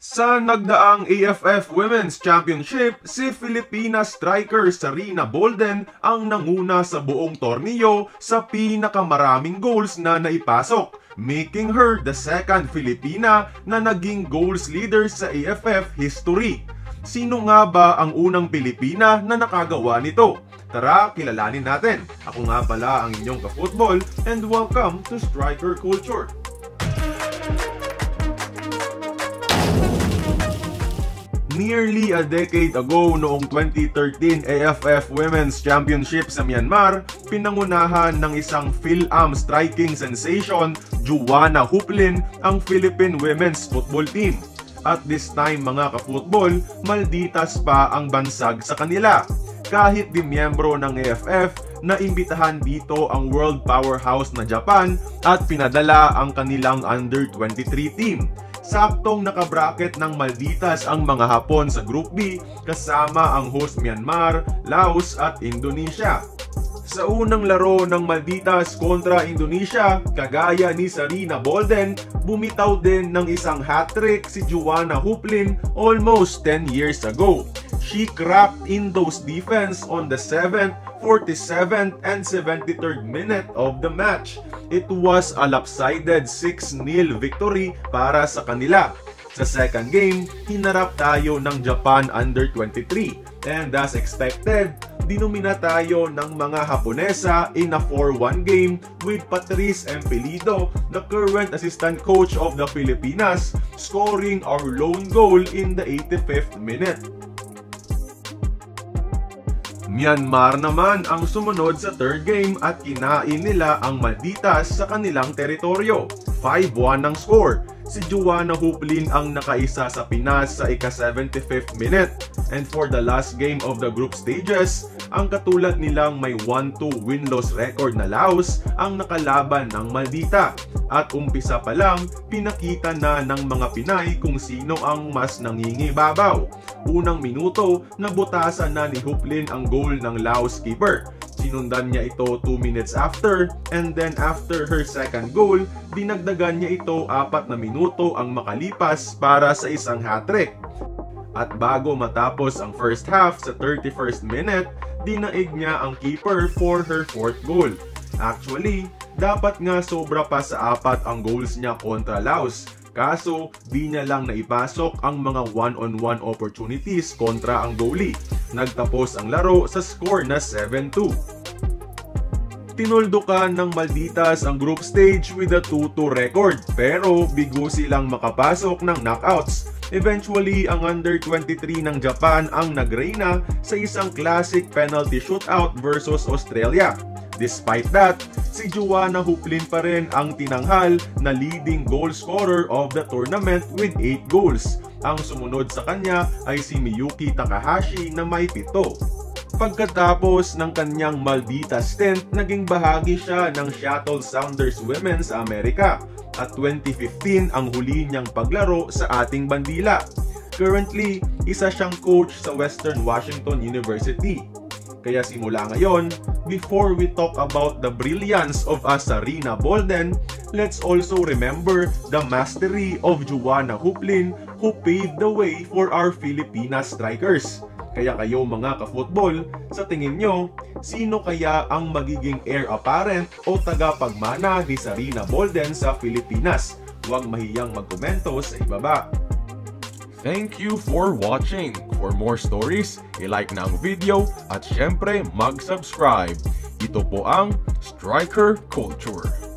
Sa nagdaang AFF Women's Championship, si Filipina striker Sarina Bolden ang nanguna sa buong torneo sa pinakamaraming goals na naipasok, making her the second Filipina na naging goals leader sa AFF history. Sino nga ba ang unang Pilipina na nakagawa nito? Tara, kilalanin natin. Ako nga pala ang inyong ka-football and welcome to Striker Culture. Nearly a decade ago noong 2013 AFF Women's Championship sa Myanmar, pinangunahan ng isang Phil-Am striking sensation, Juana Huplin, ang Philippine Women's Football Team. At this time mga ka-football, malditas pa ang bansag sa kanila. Kahit di miyembro ng AFF, naimbitahan dito ang world powerhouse na Japan at pinadala ang kanilang under-23 team saktong nakabracket ng Malditas ang mga Hapon sa Group B kasama ang host Myanmar, Laos at Indonesia. Sa unang laro ng Malditas kontra Indonesia, kagaya ni Sarina Bolden, bumitaw din ng isang hat-trick si Juana Huplin almost 10 years ago. She cracked Indo's defense on the 7th, 47th, and 73rd minute of the match. It was a lopsided 6-0 victory para sa kanila. Sa second game, hinarap tayo ng Japan Under-23 and as expected, dinumina tayo ng mga Haponesa in a 4-1 game with Patrice Empelido, the current assistant coach of the Filipinas, scoring our lone goal in the 85th minute. Myanmar naman ang sumunod sa third game at kinain nila ang Malditas sa kanilang teritoryo. 5-1 ang score. Si Juana Huplin ang nakaisa sa Pinas sa ika-75th minute. And for the last game of the group stages, ang katulad nilang may 1-2 win-loss record na Laos ang nakalaban ng Maldita. At umpisa pa lang, pinakita na ng mga Pinay kung sino ang mas nangingibabaw. Unang minuto, nabutasan na ni Huplin ang goal ng Laos keeper. Sinundan niya ito 2 minutes after and then after her second goal, dinagdagan niya ito 4 na minuto ang makalipas para sa isang hat-trick. At bago matapos ang first half sa 31st minute, dinaig niya ang keeper for her fourth goal. Actually, dapat nga sobra pa sa apat ang goals niya kontra Laos. Kaso, di niya lang naipasok ang mga one-on-one -on -one opportunities kontra ang goalie. Nagtapos ang laro sa score na 7-2. Tinuldukan ng Malditas ang group stage with a 2-2 record pero bigo silang makapasok ng knockouts. Eventually, ang under-23 ng Japan ang nagreyna sa isang classic penalty shootout versus Australia. Despite that, si Juana Huplin pa rin ang tinanghal na leading goal scorer of the tournament with 8 goals. Ang sumunod sa kanya ay si Miyuki Takahashi na may 7. Pagkatapos ng kanyang Maldita stint, naging bahagi siya ng Shuttle Sounders Women sa Amerika at 2015 ang huli niyang paglaro sa ating bandila. Currently, isa siyang coach sa Western Washington University. Kaya simula ngayon, before we talk about the brilliance of Asarina Bolden, let's also remember the mastery of Juana Huplin who paved the way for our Filipina strikers. Kaya kayo mga ka-football, sa tingin nyo, sino kaya ang magiging heir apparent o tagapagmana ni Sarina Bolden sa Pilipinas? Huwag mahiyang magkomento sa ibaba. Thank you for watching. For more stories, i-like na ang video at syempre mag-subscribe. Ito po ang Striker Culture.